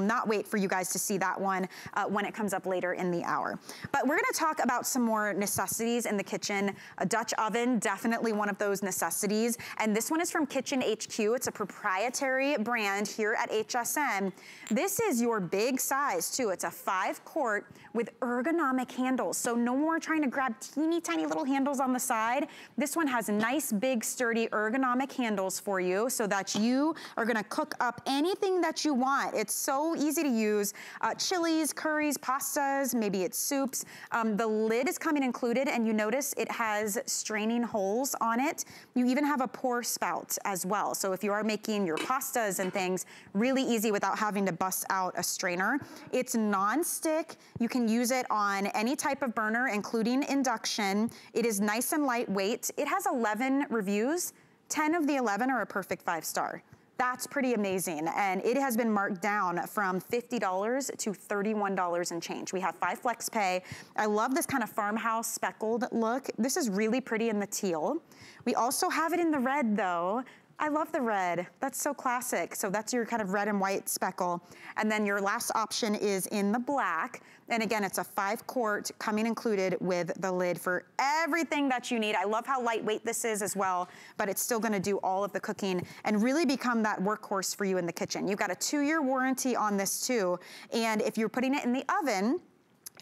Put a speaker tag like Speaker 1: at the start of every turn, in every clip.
Speaker 1: not wait for you guys to see that one uh, when it comes up later in the hour. But we're gonna talk about some more necessities in the kitchen. A Dutch oven, definitely one of those necessities. And this one is from Kitchen HQ. It's a proprietary brand here at HSN. This is your big size too. It's a five quart with ergonomic handles. So no more trying to grab teeny tiny little handles on the side. This one has nice, big, sturdy ergonomic handles for you so that you are gonna cook up anything that you want. It's so easy to use. Uh, chilies, curries, pastas, maybe it's soups. Um, the lid is coming included and you notice it has straining holes on it. You even have a pour spout as well. So if you are making your pastas and things, really easy without having to bust out a strainer. It's non-stick. You can use it on any type of burner, including induction. It is nice and lightweight. It has 11 reviews. 10 of the 11 are a perfect five star. That's pretty amazing. And it has been marked down from $50 to $31 and change. We have five flex pay. I love this kind of farmhouse speckled look. This is really pretty in the teal. We also have it in the red though. I love the red. That's so classic. So that's your kind of red and white speckle. And then your last option is in the black. And again, it's a five quart coming included with the lid for everything that you need. I love how lightweight this is as well, but it's still gonna do all of the cooking and really become that workhorse for you in the kitchen. You've got a two year warranty on this too. And if you're putting it in the oven,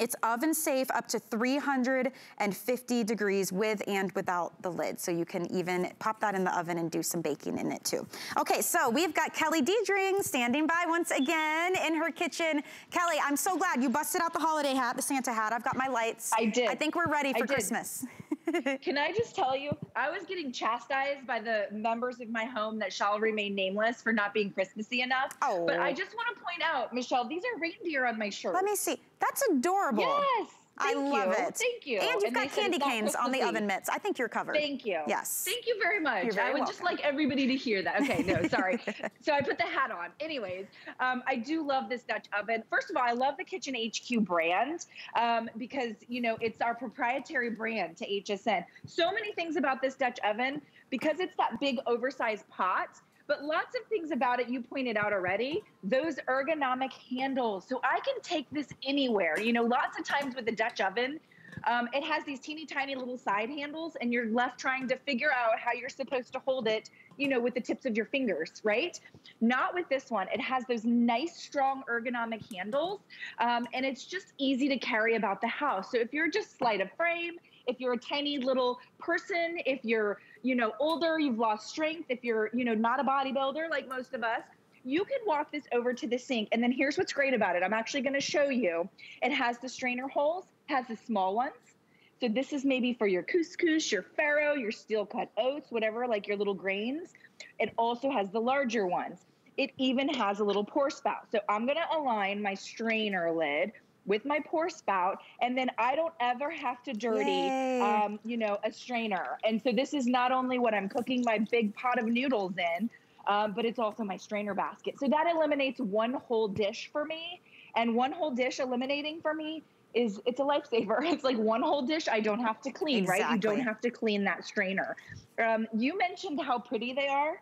Speaker 1: it's oven safe up to 350 degrees with and without the lid. So you can even pop that in the oven and do some baking in it too. Okay, so we've got Kelly Diedring standing by once again in her kitchen. Kelly, I'm so glad you busted out the holiday hat, the Santa hat. I've got my lights.
Speaker 2: I did.
Speaker 1: I think we're ready for Christmas.
Speaker 2: Can I just tell you, I was getting chastised by the members of my home that shall remain nameless for not being Christmassy enough. Oh. But I oh. just want to point out, Michelle, these are reindeer on my shirt.
Speaker 1: Let me see. That's adorable.
Speaker 2: Yes.
Speaker 1: Thank I love
Speaker 2: you.
Speaker 1: it.
Speaker 2: Thank you.
Speaker 1: And you've and got candy canes on the oven mitts. I think you're covered.
Speaker 2: Thank you.
Speaker 1: Yes.
Speaker 2: Thank you very much.
Speaker 1: Very
Speaker 2: I would
Speaker 1: welcome.
Speaker 2: just like everybody to hear that. Okay, no, sorry. so I put the hat on. Anyways, um, I do love this Dutch oven. First of all, I love the Kitchen HQ brand um, because, you know, it's our proprietary brand to HSN. So many things about this Dutch oven because it's that big oversized pot but lots of things about it you pointed out already. Those ergonomic handles. So I can take this anywhere. You know, lots of times with the Dutch oven, um, it has these teeny tiny little side handles and you're left trying to figure out how you're supposed to hold it, you know, with the tips of your fingers, right? Not with this one. It has those nice, strong ergonomic handles um, and it's just easy to carry about the house. So if you're just slight of frame, if you're a tiny little person, if you're, you know, older, you've lost strength, if you're, you know, not a bodybuilder like most of us, you can walk this over to the sink. And then here's what's great about it. I'm actually gonna show you. It has the strainer holes, has the small ones. So this is maybe for your couscous, your farro, your steel cut oats, whatever, like your little grains. It also has the larger ones. It even has a little pour spout. So I'm gonna align my strainer lid with my pour spout, and then I don't ever have to dirty, um, you know, a strainer. And so this is not only what I'm cooking my big pot of noodles in, um, but it's also my strainer basket. So that eliminates one whole dish for me. And one whole dish eliminating for me is it's a lifesaver. It's like one whole dish I don't have to clean,
Speaker 1: exactly.
Speaker 2: right? You don't have to clean that strainer. Um, you mentioned how pretty they are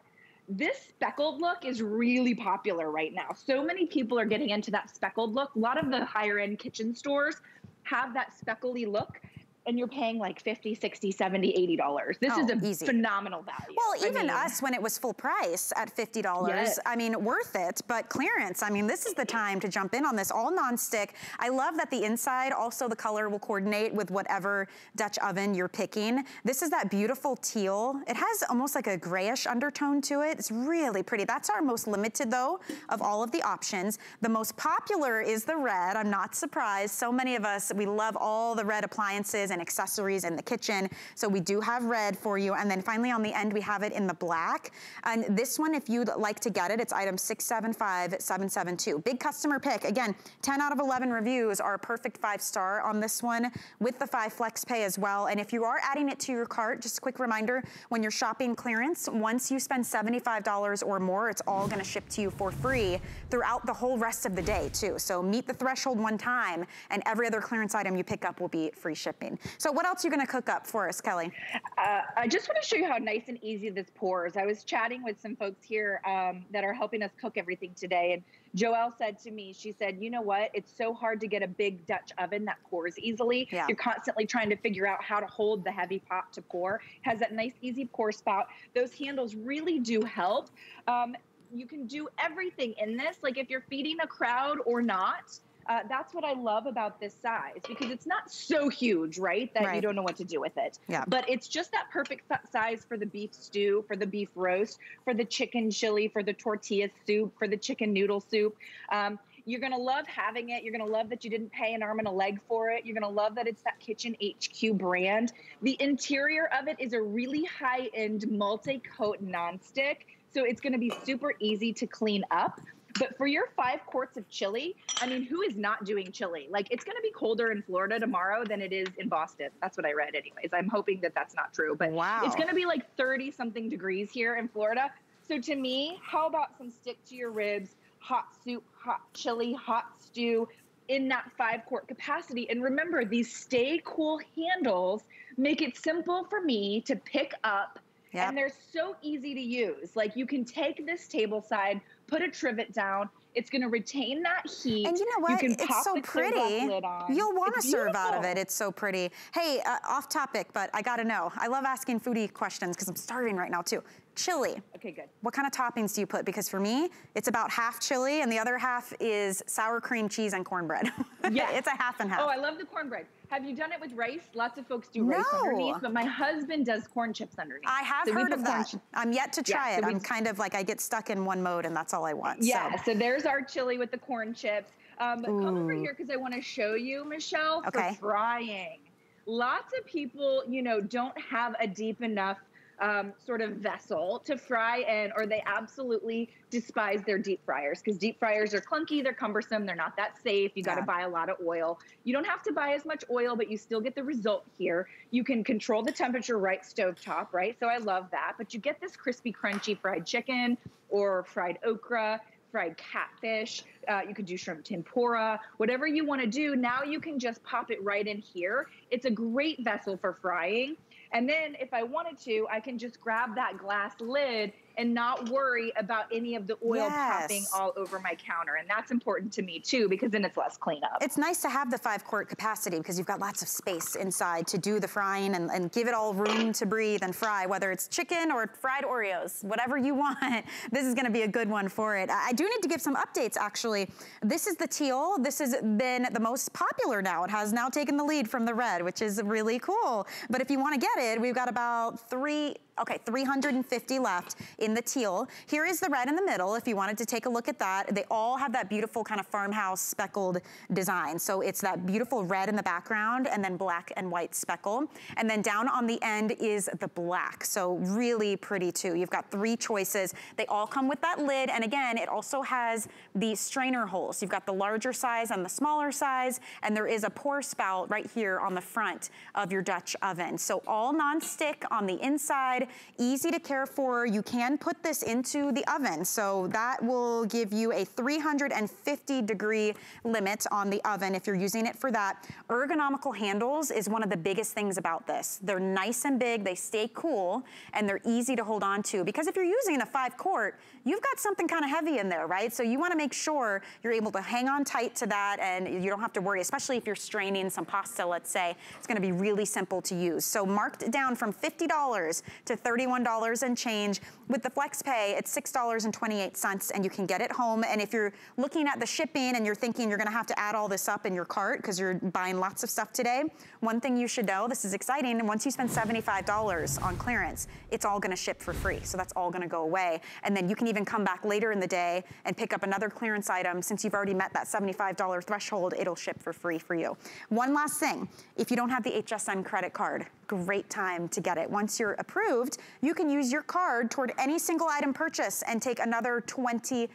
Speaker 2: this speckled look is really popular right now. So many people are getting into that speckled look. A lot of the higher end kitchen stores have that speckly look and you're paying like 50, 60, 70, 80 dollars. This
Speaker 1: oh,
Speaker 2: is a
Speaker 1: easy.
Speaker 2: phenomenal value.
Speaker 1: Well, even
Speaker 2: I mean,
Speaker 1: us when it was full price at $50,
Speaker 2: Yes.
Speaker 1: I mean, worth it, but clearance, I mean, this is the time to jump in on this, all non-stick. I love that the inside, also the color will coordinate with whatever Dutch oven you're picking. This is that beautiful teal. It has almost like a grayish undertone to it. It's really pretty. That's our most limited though of all of the options. The most popular is the red. I'm not surprised. So many of us, we love all the red appliances and accessories in the kitchen. So we do have red for you. And then finally on the end, we have it in the black. And this one, if you'd like to get it, it's item 675772. Big customer pick. Again, 10 out of 11 reviews are a perfect five star on this one with the five flex pay as well. And if you are adding it to your cart, just a quick reminder, when you're shopping clearance, once you spend $75 or more, it's all gonna ship to you for free throughout the whole rest of the day too. So meet the threshold one time and every other clearance item you pick up will be free shipping. So what else are you gonna cook up for us, Kelly?
Speaker 2: Uh, I just wanna show you how nice and easy this pours. I was chatting with some folks here um, that are helping us cook everything today. And Joelle said to me, she said, you know what? It's so hard to get a big Dutch oven that pours easily. Yeah. You're constantly trying to figure out how to hold the heavy pot to pour. Has that nice, easy pour spout. Those handles really do help. Um, you can do everything in this. Like if you're feeding a crowd or not, uh, that's what I love about this size because it's not so huge, right? That right. you don't know what to do with it. Yeah. But it's just that perfect size for the beef stew, for the beef roast, for the chicken chili, for the tortilla soup, for the chicken noodle soup. Um, you're going to love having it. You're going to love that you didn't pay an arm and a leg for it. You're going to love that it's that Kitchen HQ brand. The interior of it is a really high end multi coat nonstick. So it's going to be super easy to clean up. But for your five quarts of chili, I mean, who is not doing chili? Like, it's going to be colder in Florida tomorrow than it is in Boston. That's what I read, anyways. I'm hoping that that's not true. But wow. it's going to be like 30 something degrees here in Florida. So to me, how about some stick to your ribs, hot soup, hot chili, hot stew in that five quart capacity? And remember, these stay cool handles make it simple for me to pick up. Yep. And they're so easy to use. Like you can take this table side, put a trivet down. It's going to retain that heat.
Speaker 1: And you know what? You it's so pretty. You'll want to serve out of it. It's so pretty. Hey, uh, off topic, but I got to know. I love asking foodie questions because I'm starving right now too chili.
Speaker 2: Okay, good.
Speaker 1: What kind of toppings do you put? Because for me, it's about half chili and the other half is sour cream cheese and cornbread. Yeah. it's a half and half.
Speaker 2: Oh, I love the cornbread. Have you done it with rice? Lots of folks do no. rice underneath, but my husband does corn chips underneath.
Speaker 1: I have so heard of that. I'm yet to try yeah, it. So I'm kind of like, I get stuck in one mode and that's all I want.
Speaker 2: Yeah, so, so there's our chili with the corn chips. Um, come over here because I want to show you, Michelle, okay. for frying. Lots of people, you know, don't have a deep enough um, sort of vessel to fry in, or they absolutely despise their deep fryers because deep fryers are clunky, they're cumbersome, they're not that safe. You got to yeah. buy a lot of oil. You don't have to buy as much oil, but you still get the result here. You can control the temperature right stovetop, right? So I love that. But you get this crispy, crunchy fried chicken or fried okra fried catfish. Uh, you could do shrimp tempura, whatever you want to do. Now you can just pop it right in here. It's a great vessel for frying. And then if I wanted to, I can just grab that glass lid and not worry about any of the oil yes. popping all over my counter. And that's important to me too, because then it's less cleanup.
Speaker 1: It's nice to have the five quart capacity because you've got lots of space inside to do the frying and, and give it all room to breathe and fry, whether it's chicken or fried Oreos, whatever you want. This is gonna be a good one for it. I do need to give some updates actually. This is the teal. This has been the most popular now. It has now taken the lead from the red, which is really cool. But if you wanna get it, we've got about three, Okay, 350 left in the teal. Here is the red in the middle if you wanted to take a look at that. They all have that beautiful kind of farmhouse speckled design. So it's that beautiful red in the background and then black and white speckle. And then down on the end is the black. So really pretty too. You've got three choices. They all come with that lid. And again, it also has the strainer holes. You've got the larger size and the smaller size. And there is a pour spout right here on the front of your Dutch oven. So all non-stick on the inside easy to care for. You can put this into the oven. So that will give you a 350 degree limit on the oven if you're using it for that. Ergonomical handles is one of the biggest things about this. They're nice and big, they stay cool, and they're easy to hold on to. Because if you're using a five quart, you've got something kind of heavy in there, right? So you wanna make sure you're able to hang on tight to that and you don't have to worry, especially if you're straining some pasta, let's say. It's gonna be really simple to use. So marked down from $50 to $31 and change. With the FlexPay, it's $6.28 and you can get it home. And if you're looking at the shipping and you're thinking you're gonna have to add all this up in your cart because you're buying lots of stuff today, one thing you should know, this is exciting, and once you spend $75 on clearance, it's all gonna ship for free. So that's all gonna go away. And then you can even come back later in the day and pick up another clearance item. Since you've already met that $75 threshold, it'll ship for free for you. One last thing, if you don't have the HSN credit card, great time to get it. Once you're approved, you can use your card toward any single item purchase and take another $20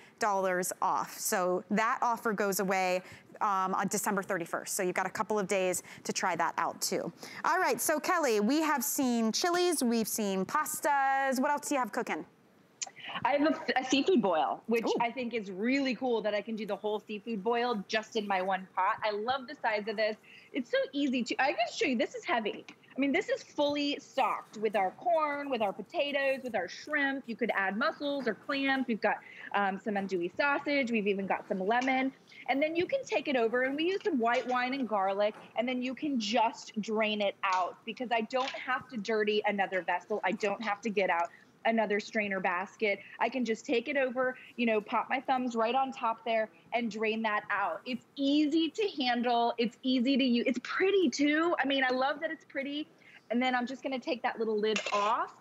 Speaker 1: off. So that offer goes away um, on December 31st. So you've got a couple of days to try that out too. All right, so Kelly, we have seen chilies, we've seen pastas. What else do you have cooking?
Speaker 2: I have a, a seafood boil, which Ooh. I think is really cool that I can do the whole seafood boil just in my one pot. I love the size of this. It's so easy to, I can show you, this is heavy. I mean, this is fully stocked with our corn, with our potatoes, with our shrimp. You could add mussels or clams. We've got um, some andouille sausage. We've even got some lemon. And then you can take it over and we use some white wine and garlic and then you can just drain it out because I don't have to dirty another vessel. I don't have to get out another strainer basket. I can just take it over, you know, pop my thumbs right on top there and drain that out. It's easy to handle. It's easy to use. It's pretty too. I mean, I love that it's pretty. And then I'm just going to take that little lid off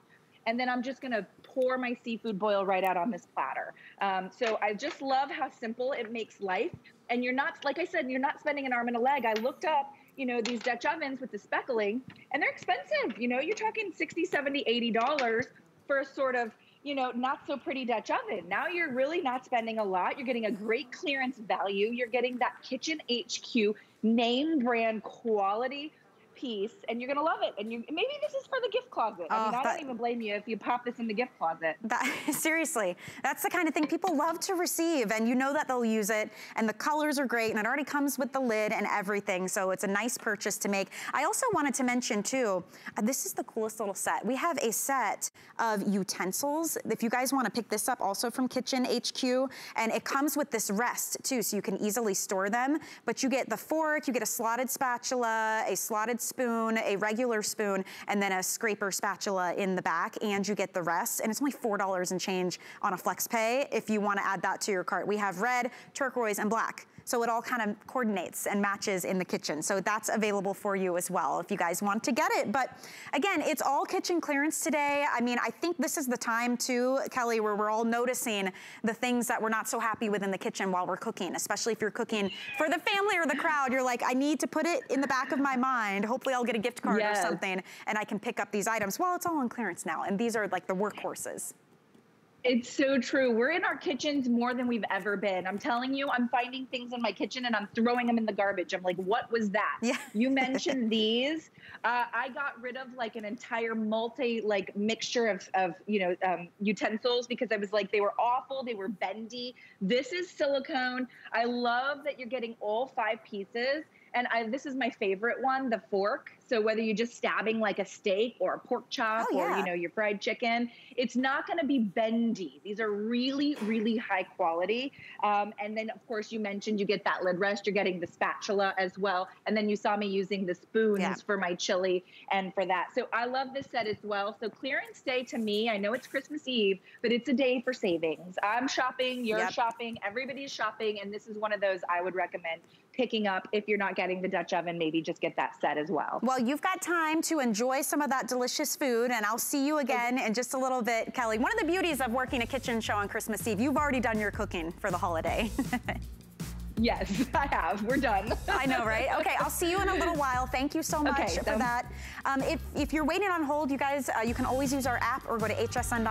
Speaker 2: and then I'm just going to pour my seafood boil right out on this platter. Um, so I just love how simple it makes life. And you're not, like I said, you're not spending an arm and a leg. I looked up you know, these Dutch ovens with the speckling, and they're expensive. You know, you're talking 60, 70, 80 dollars for a sort of you know, not so pretty Dutch oven. Now you're really not spending a lot. You're getting a great clearance value. You're getting that Kitchen HQ name brand quality piece and you're gonna love it. And you maybe this is for the gift closet. I mean, oh, I don't even blame you if you pop this in the gift closet.
Speaker 1: That, seriously, that's the kind of thing people love to receive and you know that they'll use it and the colors are great and it already comes with the lid and everything. So it's a nice purchase to make. I also wanted to mention too, uh, this is the coolest little set. We have a set of utensils. If you guys wanna pick this up also from Kitchen HQ and it comes with this rest too so you can easily store them. But you get the fork, you get a slotted spatula, a slotted spoon, a regular spoon, and then a scraper spatula in the back, and you get the rest. And it's only $4 and change on a FlexPay if you wanna add that to your cart. We have red, turquoise, and black. So it all kind of coordinates and matches in the kitchen. So that's available for you as well if you guys want to get it. But again, it's all kitchen clearance today. I mean, I think this is the time too, Kelly, where we're all noticing the things that we're not so happy with in the kitchen while we're cooking, especially if you're cooking for the family or the crowd. You're like, I need to put it in the back of my mind. Hopefully I'll get a gift card yes. or something and I can pick up these items. Well, it's all on clearance now. And these are like the workhorses.
Speaker 2: It's so true. We're in our kitchens more than we've ever been. I'm telling you, I'm finding things in my kitchen and I'm throwing them in the garbage. I'm like, what was that? Yeah. you mentioned these. Uh, I got rid of like an entire multi like mixture of, of you know, um, utensils because I was like, they were awful. They were bendy. This is silicone. I love that you're getting all five pieces. And I, this is my favorite one, the fork. So whether you're just stabbing like a steak or a pork chop oh, yeah. or you know your fried chicken, it's not going to be bendy. These are really really high quality. Um, and then of course you mentioned you get that lid rest. You're getting the spatula as well. And then you saw me using the spoons yeah. for my chili and for that. So I love this set as well. So clearance day to me, I know it's Christmas Eve, but it's a day for savings. I'm shopping, you're yep. shopping, everybody's shopping, and this is one of those I would recommend picking up if you're not getting the Dutch oven, maybe just get that set as well.
Speaker 1: Well, you've got time to enjoy some of that delicious food and I'll see you again in just a little bit, Kelly. One of the beauties of working a kitchen show on Christmas Eve, you've already done your cooking for the holiday.
Speaker 2: Yes, I have. We're done.
Speaker 1: I know, right? Okay, I'll see you in a little while. Thank you so much okay, for that. Um, if, if you're waiting on hold, you guys, uh, you can always use our app or go to hsn.com